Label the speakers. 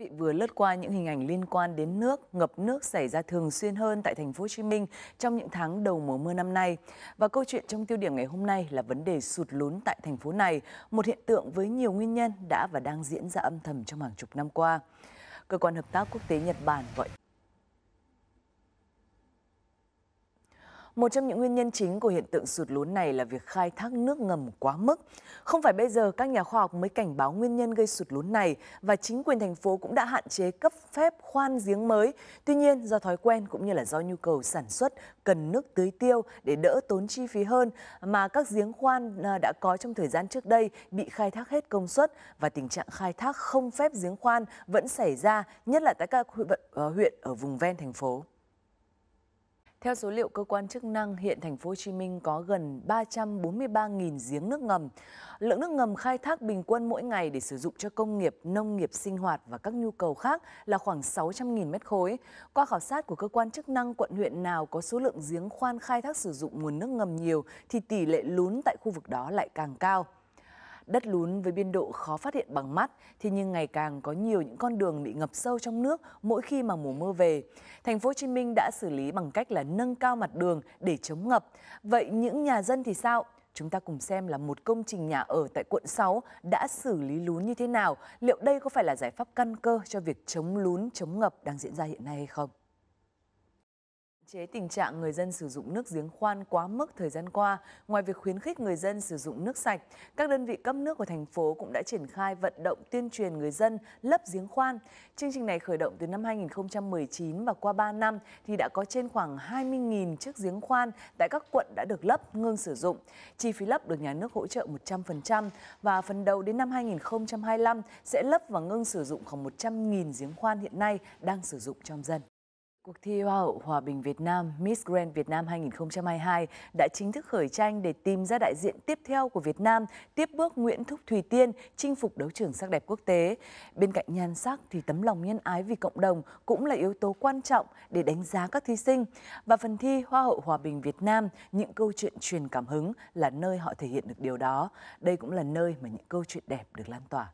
Speaker 1: Vị vừa lướt qua những hình ảnh liên quan đến nước, ngập nước xảy ra thường xuyên hơn tại thành phố Hồ Chí Minh trong những tháng đầu mùa mưa năm nay. Và câu chuyện trong tiêu điểm ngày hôm nay là vấn đề sụt lún tại thành phố này, một hiện tượng với nhiều nguyên nhân đã và đang diễn ra âm thầm trong hàng chục năm qua. Cơ quan hợp tác quốc tế Nhật Bản gọi Một trong những nguyên nhân chính của hiện tượng sụt lún này là việc khai thác nước ngầm quá mức. Không phải bây giờ các nhà khoa học mới cảnh báo nguyên nhân gây sụt lún này và chính quyền thành phố cũng đã hạn chế cấp phép khoan giếng mới. Tuy nhiên, do thói quen cũng như là do nhu cầu sản xuất cần nước tưới tiêu để đỡ tốn chi phí hơn mà các giếng khoan à, đã có trong thời gian trước đây bị khai thác hết công suất và tình trạng khai thác không phép giếng khoan vẫn xảy ra, nhất là tại các ờ, huyện ở vùng ven thành phố. Theo số liệu cơ quan chức năng, hiện thành phố Hồ Chí Minh có gần 343.000 giếng nước ngầm. Lượng nước ngầm khai thác bình quân mỗi ngày để sử dụng cho công nghiệp, nông nghiệp, sinh hoạt và các nhu cầu khác là khoảng 600.000 mét khối. Qua khảo sát của cơ quan chức năng, quận huyện nào có số lượng giếng khoan khai thác sử dụng nguồn nước ngầm nhiều thì tỷ lệ lún tại khu vực đó lại càng cao đất lún với biên độ khó phát hiện bằng mắt thì nhưng ngày càng có nhiều những con đường bị ngập sâu trong nước mỗi khi mà mùa mưa về. Thành phố Hồ Chí Minh đã xử lý bằng cách là nâng cao mặt đường để chống ngập. Vậy những nhà dân thì sao? Chúng ta cùng xem là một công trình nhà ở tại quận 6 đã xử lý lún như thế nào. Liệu đây có phải là giải pháp căn cơ cho việc chống lún, chống ngập đang diễn ra hiện nay hay không? Chế tình trạng người dân sử dụng nước giếng khoan quá mức thời gian qua, ngoài việc khuyến khích người dân sử dụng nước sạch, các đơn vị cấp nước của thành phố cũng đã triển khai vận động tuyên truyền người dân lấp giếng khoan. Chương trình này khởi động từ năm 2019 và qua 3 năm thì đã có trên khoảng 20.000 chiếc giếng khoan tại các quận đã được lấp ngưng sử dụng. Chi phí lấp được nhà nước hỗ trợ 100% và phần đầu đến năm 2025 sẽ lấp và ngưng sử dụng khoảng 100.000 giếng khoan hiện nay đang sử dụng trong dân. Cuộc thi Hoa hậu Hòa bình Việt Nam Miss Grand Việt Nam 2022 đã chính thức khởi tranh để tìm ra đại diện tiếp theo của Việt Nam, tiếp bước Nguyễn Thúc Thùy Tiên chinh phục đấu trường sắc đẹp quốc tế. Bên cạnh nhan sắc thì tấm lòng nhân ái vì cộng đồng cũng là yếu tố quan trọng để đánh giá các thí sinh. Và phần thi Hoa hậu Hòa bình Việt Nam, những câu chuyện truyền cảm hứng là nơi họ thể hiện được điều đó. Đây cũng là nơi mà những câu chuyện đẹp được lan tỏa.